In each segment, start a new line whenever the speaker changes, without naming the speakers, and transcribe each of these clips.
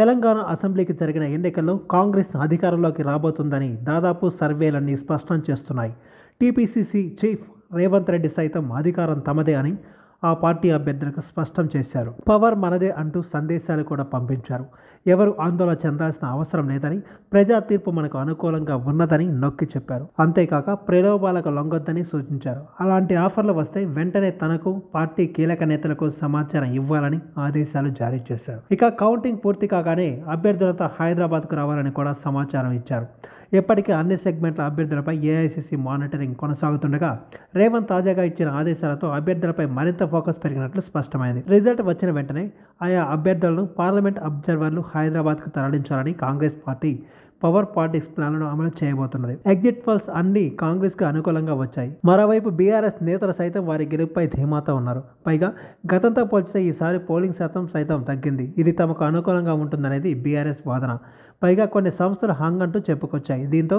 తెలంగాణ అసెంబ్లీకి జరిగిన ఎన్నికల్లో కాంగ్రెస్ అధికారంలోకి రాబోతుందని దాదాపు సర్వేలన్నీ స్పష్టం చేస్తున్నాయి. టీపీసీసీ చీఫ్ రేవంత్ రెడ్డి సైతం అధికారం తమదే అని ఆ పార్టీ అభ్యర్థులకు స్పష్టం చేశారు. పవర్ మనదే అంటూ సందేశాలు కూడా పంపించారు. ఎవరు ఆందోళన చెందాల్సిన అవసరం లేదని ప్రజా తీర్పు మనకు అనుకూలంగా ఉన్నదని నొక్కి చెప్పారు. అంతేకాక ప్రలోభాలకు లొంగొద్దని సూచించారు. అలాంటి ఆఫర్లు వస్తే వెంటనే తనకు పార్టీ కీలక నేతలకు సమాచారం ఇవ్వాలని ఆదేశాలు జారీ చేశారు. ఇక కౌంటింగ్ పూర్తి కాగానే అభ్యర్థులతో హైదరాబాద్కు రావాలని కూడా సమాచారం ఇచ్చారు. ఇప్పటికే అన్ని సెగ్మెంట్ల అభ్యర్థులపై ఏఐసిసి మానిటరింగ్ కొనసాగుతుండగా రేవంత్ తాజాగా ఇచ్చిన ఆదేశాలతో అభ్యర్థులపై మరింత ఫోకస్ పెరిగినట్లు స్పష్టమైంది. రిజల్ట్ వచ్చిన వెంటనే ఆయా అభ్యర్థులను పార్లమెంట్ అబ్జర్వర్లు హైదరాబాద్కు తరలించాలని కాంగ్రెస్ పార్టీ పవర్ పాలిటిక్స్ ప్లాన్లను అమలు చేయబోతున్నది. ఎగ్జిట్ పోల్స్ అన్ని కాంగ్రెస్కి అనుకూలంగా వచ్చాయి. మరోవైపు బీఆర్ఎస్ నేతలు సైతం వారి గెలుపుపై ధీమాతో ఉన్నారు. పైగా గతంతో పోల్చితే ఈసారి పోలింగ్ శాతం సైతం తగ్గింది. ఇది తమకు అనుకూలంగా ఉంటుందనేది బీఆర్ఎస్ వాదన. పైగా కొన్ని సంస్థలు హంగ్ అంటూ చెప్పుకొచ్చాయి. దీంతో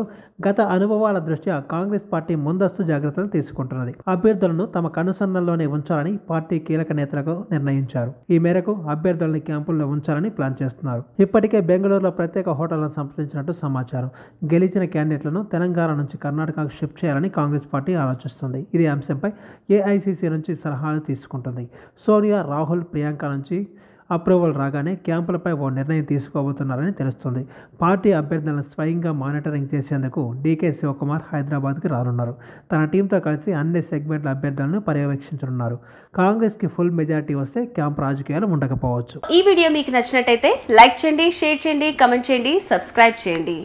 గత అనుభవాల దృష్ట్యా కాంగ్రెస్ పార్టీ ముందస్తు జాగ్రత్తలు తీసుకుంటున్నది. అభ్యర్థులను తమ కనుసన్నల్లోనే ఉంచాలని పార్టీ కీలక నేతలకు నిర్ణయించారు. ఈ మేరకు అభ్యర్థులను క్యాంపుల్లో ఉంచాలని ప్లాన్ చేస్తున్నారు. ఇప్పటికే బెంగళూరులో ప్రత్యేక హోటళ్ళను సంప్రదించినట్టు సమాచారం. గెలిచిన క్యాండిడేట్లను తెలంగాణ నుంచి కర్ణాటకకు షిఫ్ట్ చేయాలని కాంగ్రెస్ పార్టీ ఆలోచిస్తుంది. ఇది అంశంపై ఏఐసిసి నుంచి సలహాలు తీసుకుంటుంది. సోనియా రాహుల్ ప్రియాంక నుంచి అప్రూవల్ రాగానే క్యాంపులపై ఓ నిర్ణయం తీసుకోబోతున్నారని తెలుస్తుంది. పార్టీ అభ్యర్థులను స్వయంగా మానిటరింగ్ చేసేందుకు డీకే శివకుమార్ హైదరాబాద్కి రానున్నారు. తన టీంతో కలిసి అన్ని సెగ్మెంట్ల అభ్యర్థులను పర్యవేక్షించనున్నారు. కాంగ్రెస్కి ఫుల్ మెజారిటీ వస్తే క్యాంప్ రాజకీయాలు ఉండకపోవచ్చు.
ఈ వీడియో మీకు నచ్చినట్టయితే లైక్ చేయండి షేర్ చేయండి కమెంట్ చేయండి సబ్స్క్రైబ్ చేయండి.